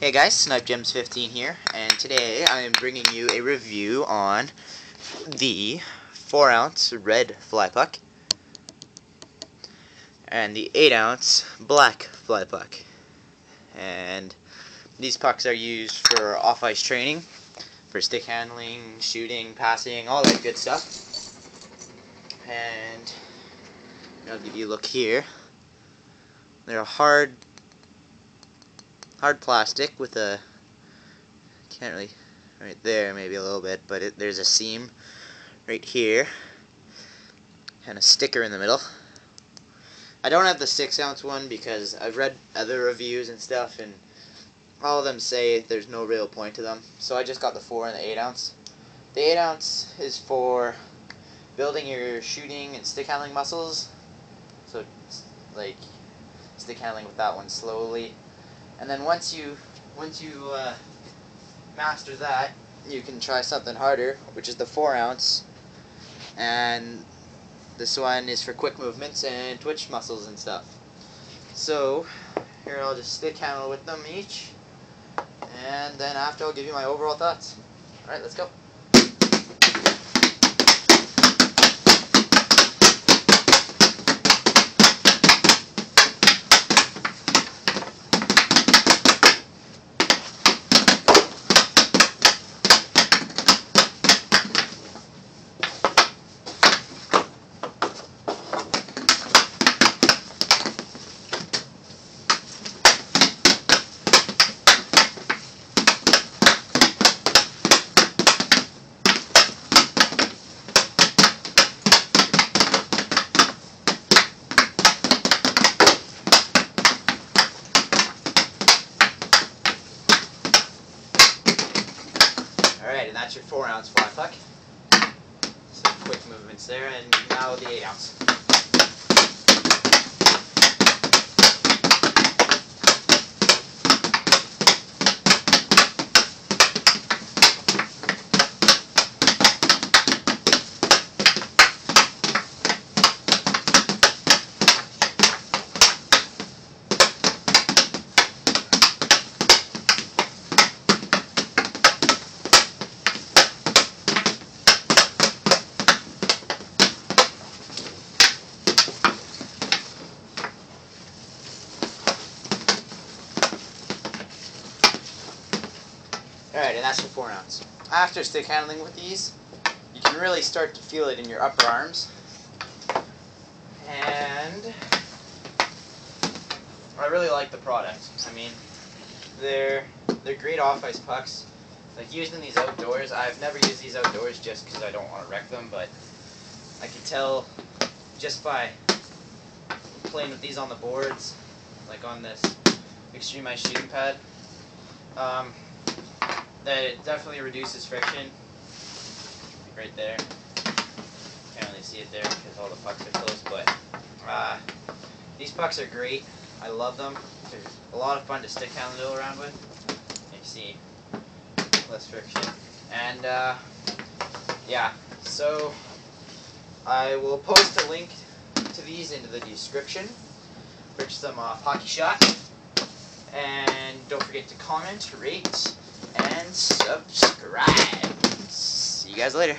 Hey guys, Snipe Gems 15 here, and today I am bringing you a review on the 4 ounce red fly puck and the 8 ounce black fly puck. And these pucks are used for off ice training, for stick handling, shooting, passing, all that good stuff. And I'll give you a look here. They're hard hard plastic with a can't really right there maybe a little bit but it, there's a seam right here and a sticker in the middle. I don't have the 6 ounce one because I've read other reviews and stuff and all of them say there's no real point to them so I just got the 4 and the 8 ounce. The 8 ounce is for building your shooting and stick handling muscles so like stick handling with that one slowly and then once you once you uh, master that, you can try something harder, which is the four ounce. And this one is for quick movements and twitch muscles and stuff. So here I'll just stick handle with them each, and then after I'll give you my overall thoughts. All right, let's go. Alright, and that's your 4 ounce fly puck. Some quick movements there, and now the 8 ounce. Alright, and that's your 4 ounce. After stick handling with these, you can really start to feel it in your upper arms. And I really like the product. I mean, they're they're great off-ice pucks. Like using these outdoors, I've never used these outdoors just because I don't want to wreck them, but I can tell just by playing with these on the boards, like on this Extreme Ice shooting pad, um, that it definitely reduces friction. Right there. Can't really see it there because all the pucks are close, but uh, these pucks are great. I love them. They're a lot of fun to stick handle around with. You see less friction. And uh, yeah, so I will post a link to these into the description. Purchase them off Hockey Shot. And don't forget to comment, rate, and subscribe. See you guys later.